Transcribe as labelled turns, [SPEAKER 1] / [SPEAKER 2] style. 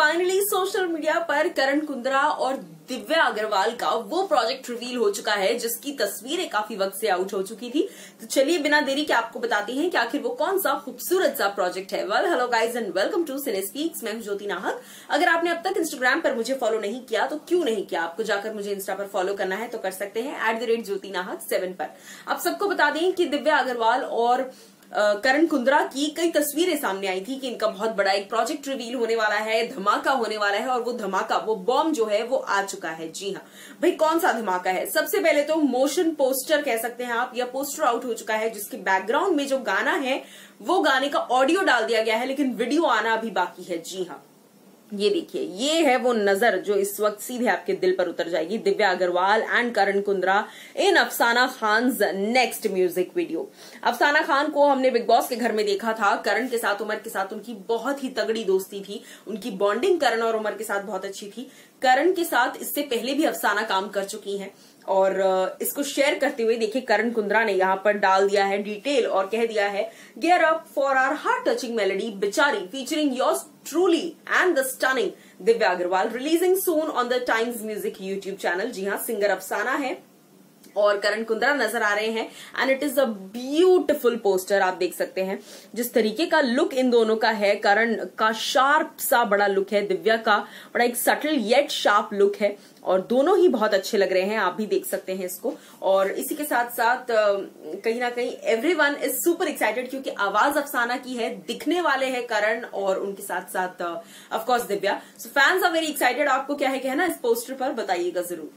[SPEAKER 1] Finally social media पर करण कुंद्रा और दिव्या अग्रवाल का वो प्रोजेक्ट रिवील हो चुका है, जिसकी तस्वीरें काफ़ी वक्त से आउट हो चुकी थी। तो चलिए, बिना देरी के आपको बताते हैं कि आखिर वो कौन सा खूबसूरत सा प्रोजेक्ट है। Well hello guys and welcome to Cine Speaks मैं ज्योति नाहक। अगर आपने अब तक इंस्टाग्राम पर मुझे फॉलो नहीं किया तो क्यों नहीं किया? आपको जाकर मुझे इंस्टा पर फॉलो करना है तो कर सकते हैं एट द रेट ज्योति नाहक सेवन पर। आप सबको बता दें कि दिव्या अग्रवाल और करण कुंद्रा की कई तस्वीरें सामने आई थी कि इनका बहुत बड़ा एक प्रोजेक्ट रिवील होने वाला है, धमाका होने वाला है और वो धमाका, वो बॉम्ब जो है, वो आ चुका है। जी हाँ। भाई, कौन सा धमाका है? सबसे पहले तो मोशन पोस्टर कह सकते हैं आप, या पोस्टर आउट हो चुका है, जिसके बैकग्राउंड में जो गाना है, वो गाने का ऑडियो डाल दिया गया है, लेकिन वीडियो आना अभी बाकी है। जी हाँ। ये देखिए, ये है वो नज़र जो इस वक्त सीधे आपके दिल पर उतर जाएगी। Divya Agarwal and Karan Kundra in Afsana Khan next music video अफसाना खान को हमने बिग बॉस के घर में देखा था। करण के साथ, उमर के साथ उनकी बहुत ही तगड़ी दोस्ती थी। उनकी बॉन्डिंग करण और उमर के साथ बहुत अच्छी थी। करण के साथ इससे पहले भी अफसाना काम कर चुकी हैं। और इसको शेयर करते हुए देखिए, करण कुंद्रा ने यहाँ पर डाल दिया है डिटेल और कह दिया है gear up for our heart touching melody Bechari featuring yours truly and the stunning Divya Agarwal releasing soon on the Times Music YouTube channel जी हाँ सिंगर अफसाना है और करण कुंद्रा नज़र आ रहे हैं and it is a beautiful poster आप देख सकते हैं। जिस तरीके का लुक इन दोनों का है, करण का शार्प सा बड़ा लुक है, दिव्या का बड़ा एक सटल येट शार्प लुक है, और दोनों ही बहुत अच्छे लग रहे हैं, आप भी देख सकते हैं इसको। और इसी के साथ साथ कहीं ना कहीं every one is super excited क्योंकि आवाज़ अफसाना की है, दिखने वाले हैं करण और उनके साथ साथ of course Divya. So fans are very excited आपको क्या है कहना इस पोस्टर पर, बताइएगा ज़रूर।